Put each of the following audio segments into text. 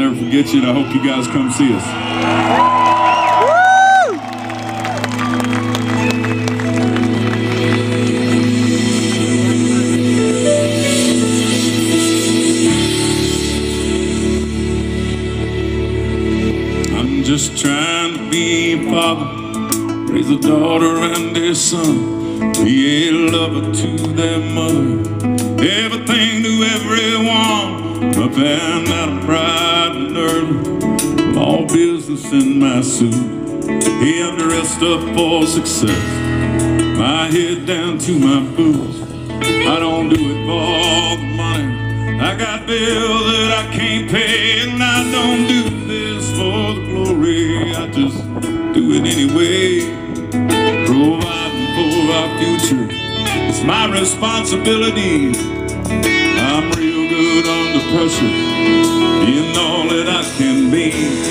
never forget you, and I hope you guys come see us. I'm just trying to be a father, raise a daughter and a son, be a lover to their mother, everything to everyone, up and out of pride business in my suit, and dressed up for success, my head down to my boots, I don't do it for all the money. I got bills that I can't pay, and I don't do this for the glory. I just do it anyway. Providing for our future, it's my responsibility. I'm real good under pressure, being all that I can be.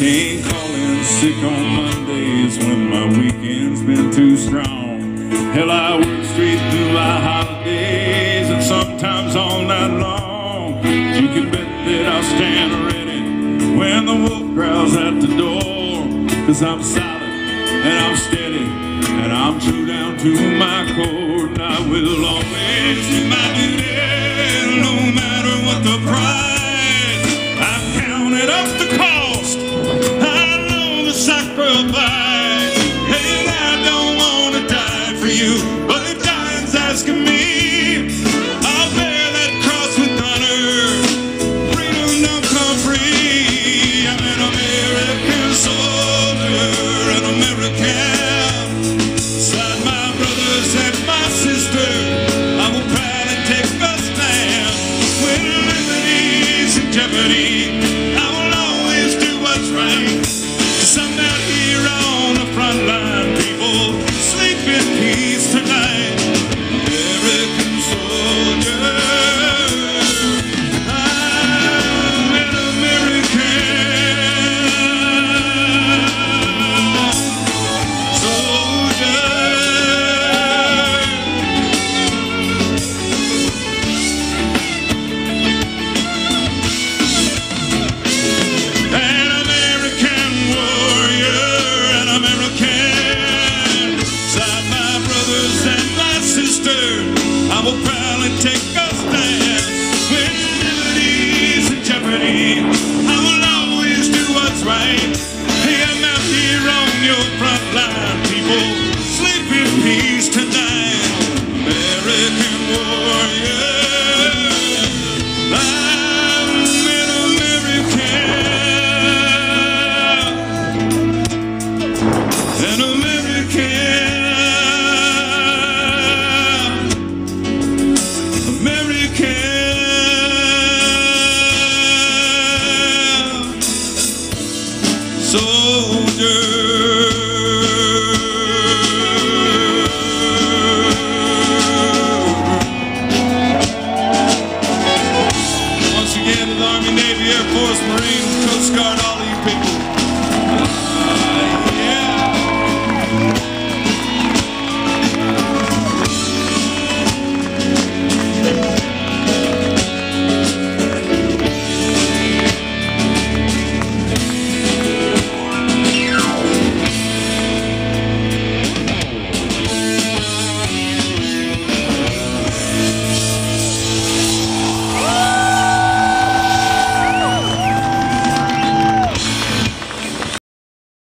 Can't call in sick on Mondays when my weekend's been too strong. Hell, I work straight through my holidays and sometimes all night long. You can bet that I'll stand ready when the wolf growls at the door. Cause I'm solid and I'm steady and I'm true down to my core. And I will always do my I will proudly take Soldier.